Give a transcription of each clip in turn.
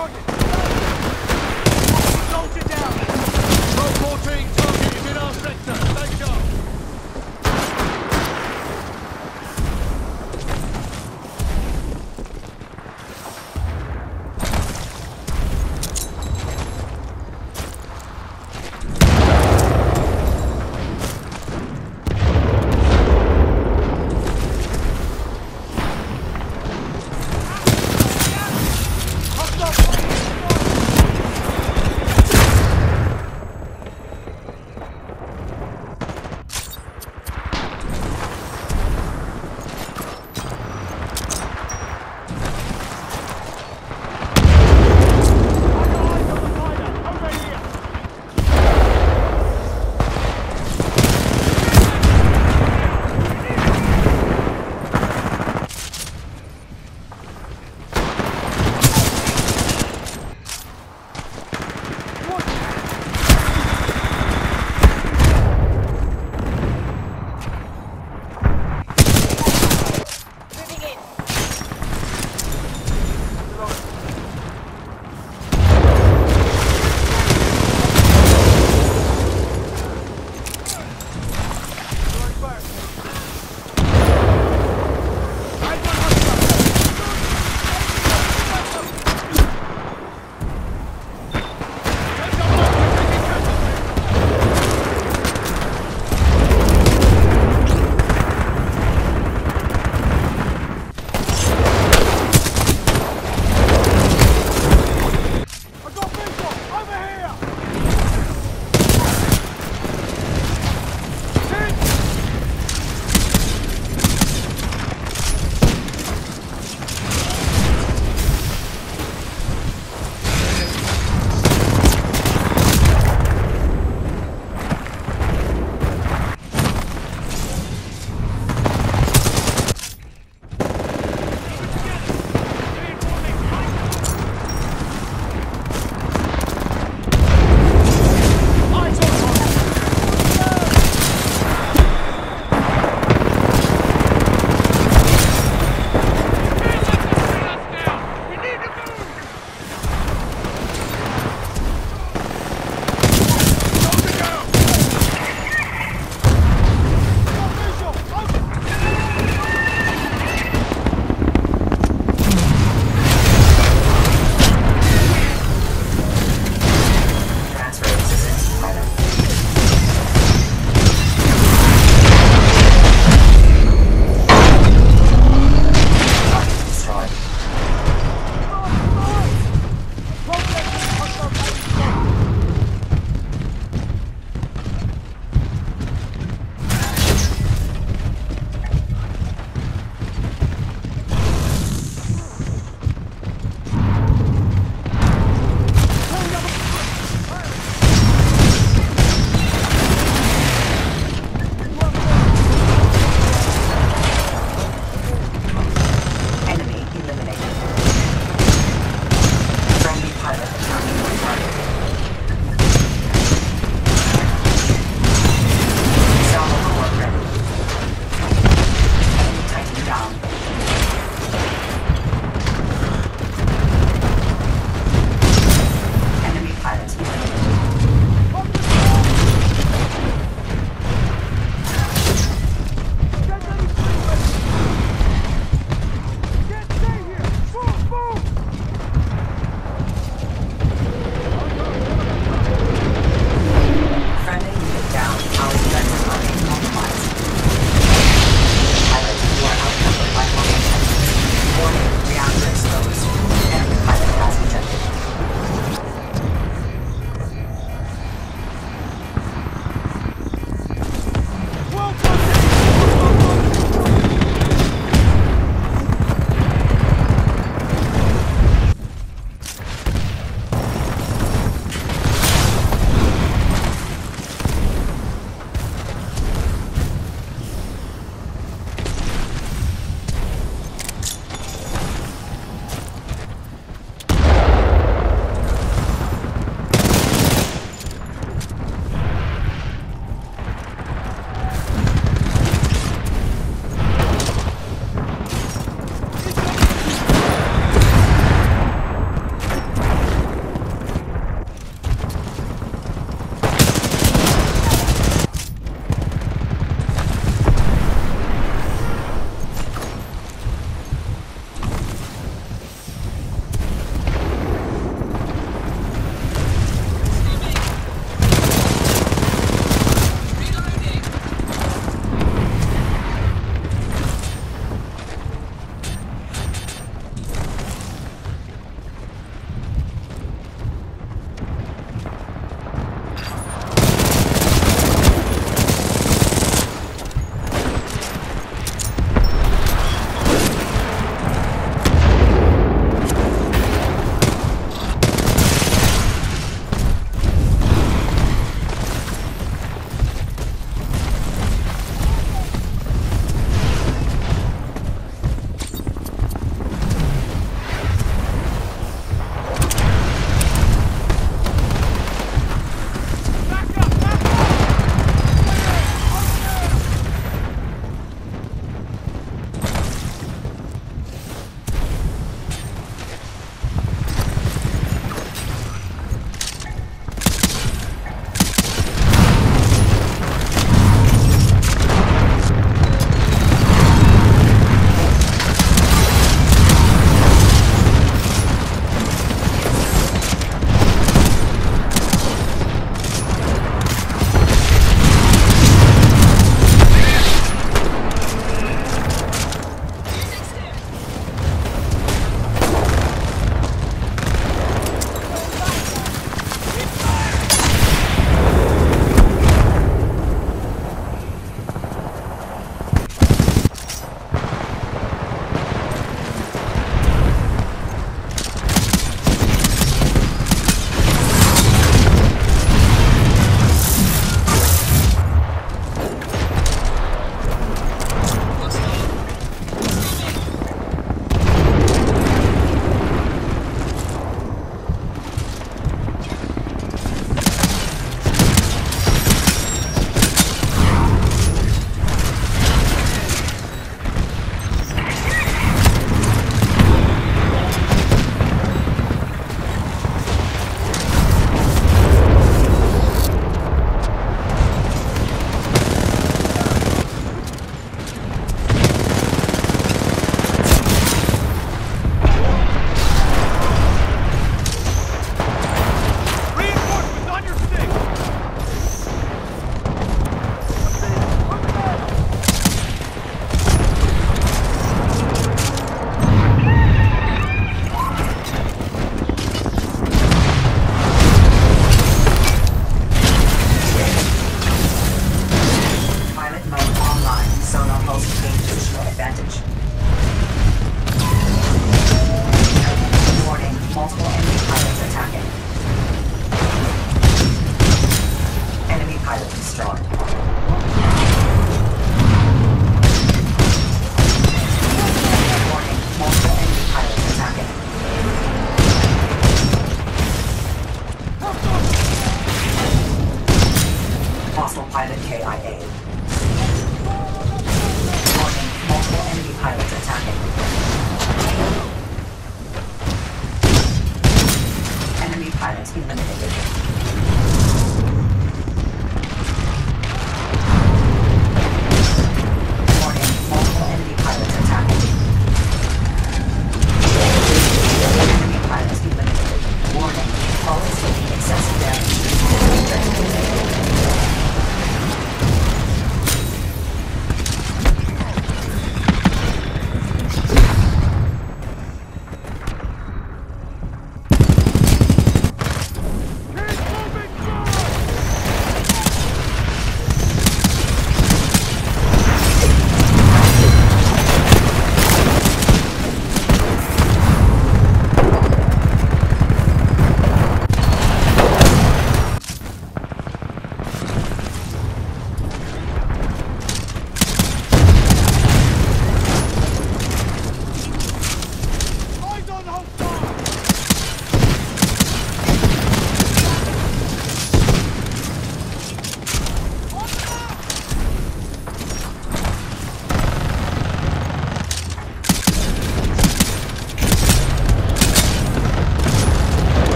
дороги!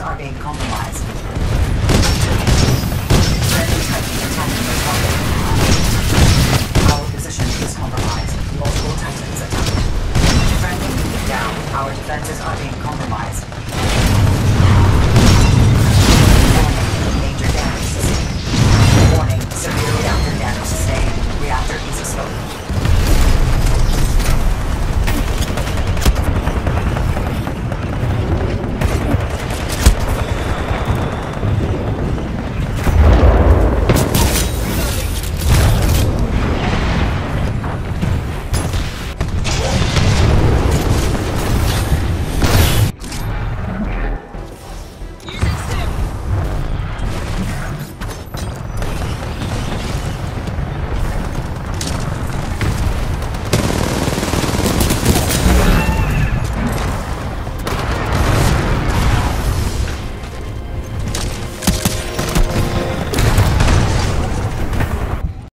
Are being compromised.